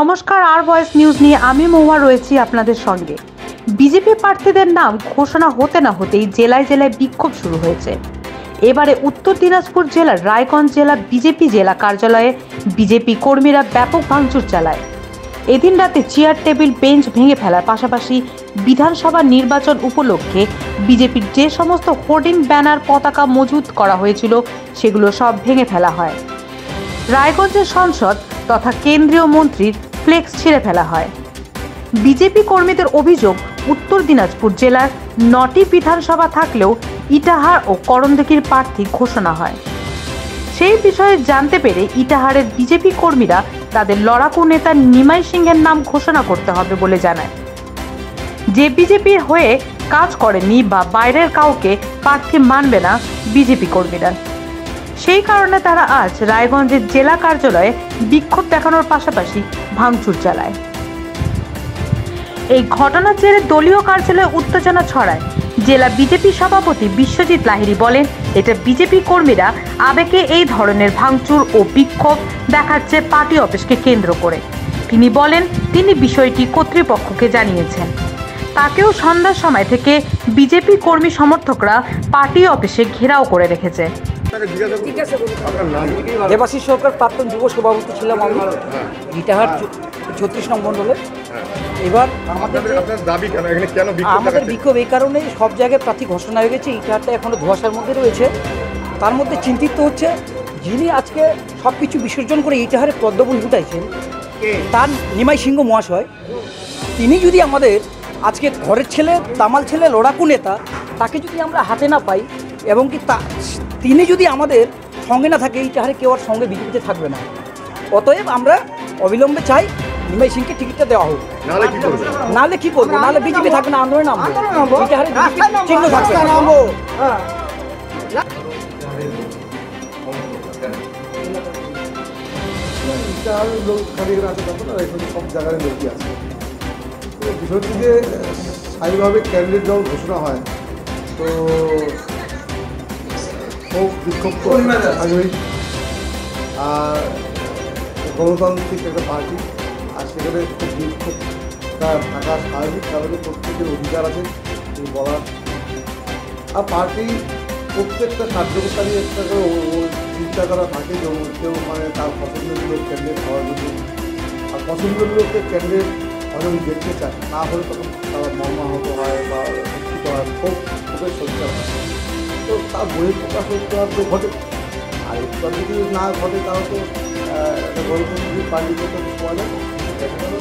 নমস্কার আর voice news নিয়ে আমি মহুয়া রয়েছি আপনাদের সঙ্গে। বিজেপি প্রার্থীদের নাম ঘোষণা হতে না হতেই জেলায় জেলায় বিক্ষোভ শুরু হয়েছে। এবারে উত্তর দিনাজপুর জেলার রায়গঞ্জ জেলা বিজেপি জেলা কার্যালয়ে বিজেপি কর্মীরা ব্যাপক ভাঙচুর চালায়। এদিন রাতে চেয়ার, টেবিল, বেঞ্চ ভেঙে ফেলার পাশাপাশি বিধানসভা নির্বাচন উপলক্ষে বিজেপির যে সমস্ত হোর্ডিং, ব্যানার, পতাকা মজুত করা হয়েছিল, সেগুলো সব ভেঙে ফেলা হয়। রায়গঞ্জের সংসদ তথা কেন্দ্রীয় মন্ত্রীর ফ্লেক্স ছিঁড়ে ফেলা হয়। বিজেপি কর্মীদের অভিযোগ, উত্তর দিনাজপুর জেলার নটি বিধানসভা থাকলেও ইটাহার ও করণদিঘির প্রার্থী ঘোষণা হয়। সেই বিষয়ে জানতে পেরে ইটাহারের বিজেপি কর্মীরা তাদের লড়াকু নেতা নিমাই সিংহের নাম ঘোষণা করতে হবে বলে জানায়। যে বিজেপির হয়ে কাজ করেনি বা বাইরের কাউকে প্রার্থী মানবে না বিজেপি কর্মীরা। সেই কারণে তারা আজ রায়গঞ্জের জেলা কার্যালয়ে বিক্ষোভ দেখানোর পাশাপাশি ভাঙচুর চালায়। এই ঘটনার জেরে দলীয় কার্যালয়ে উত্তেজনা ছড়ায়। জেলা বিজেপি সভাপতি বিশ্বজিৎ লাহিড়ী বলেন এটা বিজেপি কর্মীরা আবেগে এই ধরনের ভাঙচুর ও বিক্ষোভ দেখাচ্ছে পার্টি অফিসকে কেন্দ্র করে। তিনি বলেন, তিনি বিষয়টি কর্তৃপক্ষকে জানিয়েছেন। তাকেও সন্ধ্যার সময় থেকে বিজেপি কর্মী সমর্থকরা পার্টি অফিসে ঘেরাও করে রেখেছে। দেবাশিস সরকার প্রাক্তন যুব সভাপতি ছিলাম আমি। ইটাহার ছত্রিশ নম্বর মণ্ডলে। এবার আমাদের আমাদের বিক্ষোভ এই কারণে সব জায়গায় প্রার্থী ঘোষণা হয়ে গেছে। ইটাহারটা এখনও ধোয়াশার মধ্যে রয়েছে। তার মধ্যে চিন্তিত হচ্ছে যিনি আজকে সব কিছু বিসর্জন করে ইটাহারে পদ্মবন ফুটাইছেন তার নিমাই সিংহ মহাশয়। তিনি যদি আমাদের আজকে ঘরের ছেলে তামাল ছেলে লড়াকু নেতা তাকে যদি আমরা হাতে না পাই এবং কি তা তিনি যদি আমাদের সঙ্গে না থাকে ইটাহারে কেউ আর সঙ্গে বিজেপিতে থাকবে না। অতএব আমরা অবিলম্বে চাই নিমাই সিংকে টিকিটটা দেওয়া হোক। নাহলে কি নাহলে কি করব? নাহলে বিজেপি থাকবে না আন্দোলনে নামবো। চিহ্ন থাকবে না। চার লোক খালি আছে তখন আর এখানে সব জায়গায় লোকই আছে তো বিষয় যে স্থায়ীভাবে ক্যান্ডিডেট যখন ঘোষণা হয়। তো খুব বিক্ষোভ থাকবেই আর গণতান্ত্রিক একটা পার্টি। আর সেখানে খুব বিক্ষোভটা থাকা স্বাভাবিক কারণে প্রত্যেকের অধিকার আছে এই বলার। আর পার্টি প্রত্যেকটা কার্যকর্তারই একটা করে ও চিন্তাধারা থাকে যে কেউ মানে তার পছন্দের লোক ক্যান্ডিডেট হওয়ার জন্য। আর পছন্দের লোককে ক্যান্ডিডেট হয়তো দেখতে চায় না হলে তখন তারা মর্মাহত হয় বা দুঃখিত হয় খুব খুবই সজ্জা হয় বই প্রকাশ করতে তো ঘটে। আর একটু যদি না ঘটে, তাহলে তো গণতন্ত্রী পার্টিকে তো যায় এখনও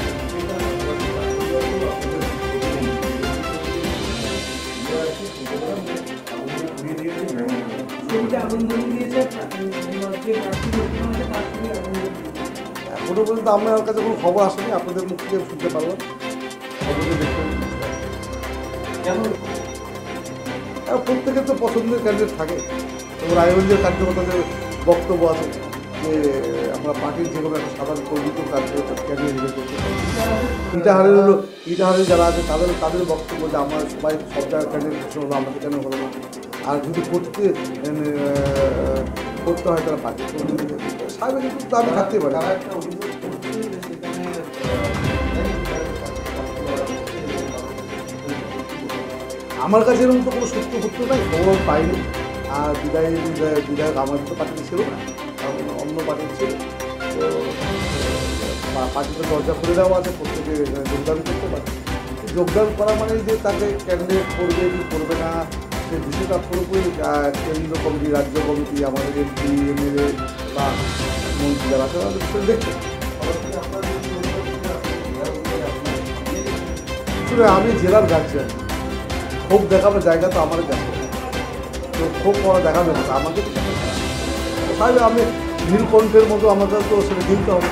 পর্যন্ত আমার কাছে কোনো খবর আসেনি, আপনাদের মুখ থেকে শুনতে পারলাম। খবরে দেখতে প্রত্যেকের তো পছন্দের ক্যান্ডিডেট থাকে। এবং রায়গঞ্জের কার্যকর্তাদের বক্তব্য আছে, যে আমরা পার্টির যে কোনো একটা সাধারণ কর্মী তো ক্যান্ডিডেট হিসেবে করতে। ইটাহারের যারা আছে, তাদের তাদের বক্তব্য যে আমরা সবাই সব জায়গায় ক্যান্ডিডেট হলো আমাদের কেন হলো না আর যদি করতে করতে হয় তারা পার্টি স্বাভাবিক একটু দাবি থাকতেই পারে। আমার কাছে এরকম তো কোনো সূত্র সূত্র নাই খবর পাইনি আর বিদায় বিধায়ক আমাদের তো পার্টিতে ছিল না কারণ অন্য পার্টিতে ছিল। তো পার্টিতে দরজা খুলে দেওয়া আছে, প্রত্যেকে যোগদান করতে পারে। যোগদান করা মানে যে তাকে ক্যান্ডিডেট করবে, কি করবে না, সে বিষয়টা পুরোপুরি কেন্দ্র কমিটি, রাজ্য কমিটি, আমাদের এমপি, এমএলএ বা মন্ত্রী যারা আছে বিষয় আমি জেলার গার্জিয়ান ক্ষোভ দেখাবে জায়গা তো আমার দেখো। তো ক্ষোভ করা দেখাবে না, আমাকে তাহলে আমি নীলকণ্ঠের মতো আমাদের তো সেটা কিনতে হবে।